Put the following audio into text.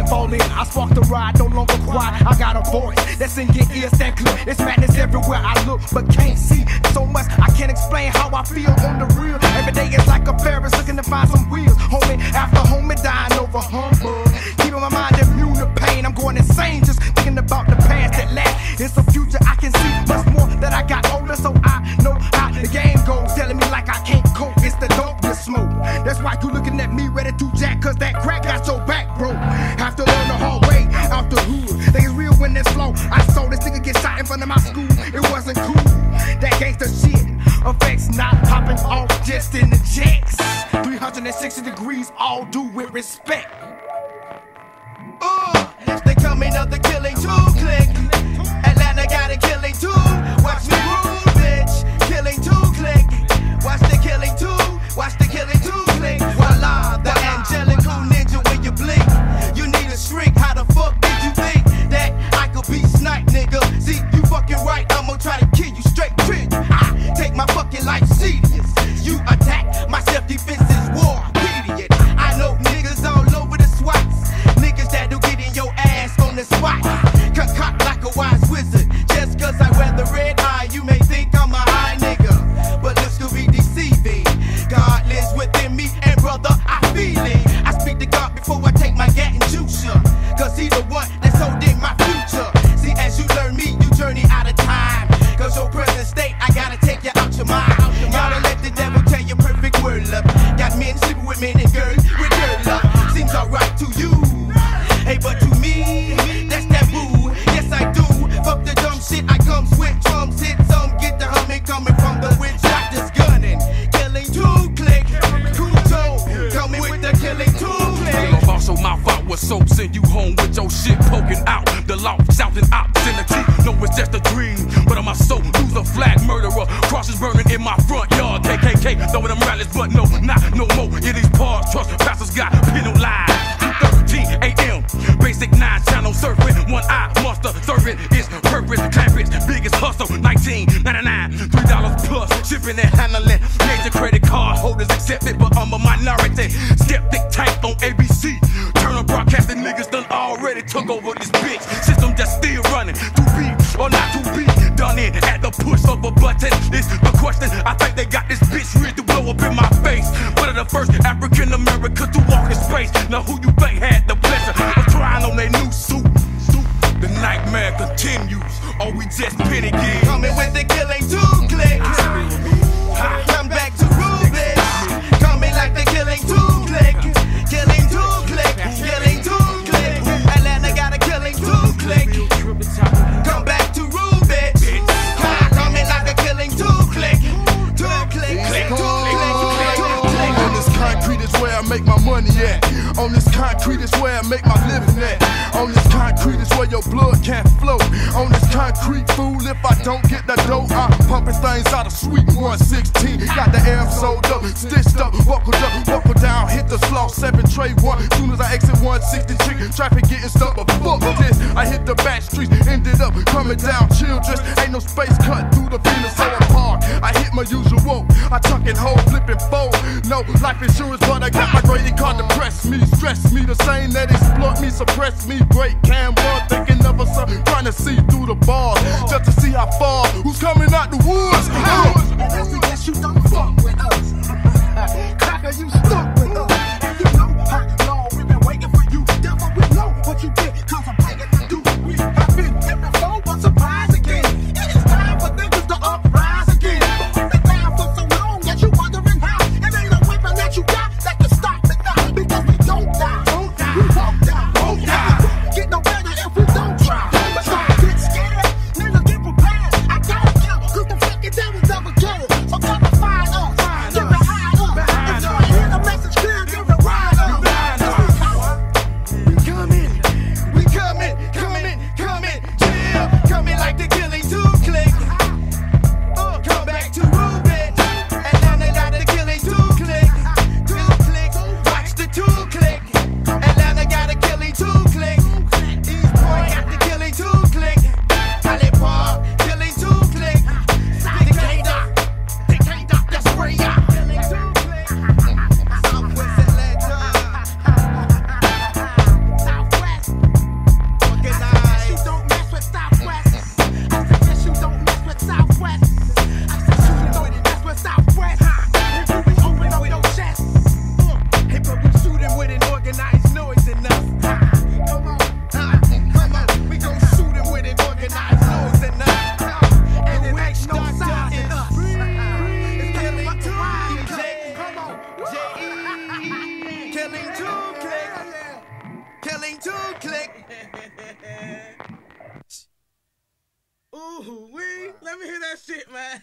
I spark the ride, no longer quiet. I got a voice that's in your ears, stand clear. It's madness everywhere I look, but can't see so much. I can't explain how I feel on the real. Every day it's like a Ferris real slow. I saw this nigga get shot in front of my school. It wasn't cool. That gangster shit effects not popping off just in the jacks. 360 degrees, all due with respect. Uh, they coming up the killing too click. Atlanta got a killing too. Watch me before I take my gat and juice ya. Cause he the one send you home with your shit poking out. The law, shouting obscenity. No, it's just a dream, but on my soul, lose a flag murderer. Crosses burning in my front yard. KKK, throwing them rallies, but no, not no more. In these parts, trust pastors got penalized. 13 a.m. Basic 9 channel surfing. One eye monster serving its purpose. Clampets, biggest hustle. 1999. $3 plus. Shipping and handling. Major credit card holders accepted, but I'm a minority. Skeptic tank on ABC. Over this bitch. System just still running. To be or oh, not to be done in at the push of a button. Is the question. I think they got this bitch ready to blow up in my face. One of the first African Americans to walk in space. Now who you think had the pleasure of trying on their new suit? The nightmare continues. Or we just petty gigs. Coming with the killing two clicks. Come back where I make my living at. On this concrete is where your blood can't flow. On this concrete fool, if I don't get the dough, I'm pumping things out of sweet 116. Got the air sold up, stitched up, buckled up, buckled down, hit the slow, seven tray one. Soon as I exit 163, traffic getting stuck, but fuck this. I hit the back streets, ended up coming down children's. Ain't no space cut through the Venus so apart. My usual, I tuck and hold, flipping fold. No life insurance, but I got my grading card to press me, stress me. The same that exploit me, suppress me. Break camera, thinking of a son, trying to see through the bars, just to see how far. Who's coming out the woods? Killing two click. Killing two click. Ooh, we. Let me hear that shit, man.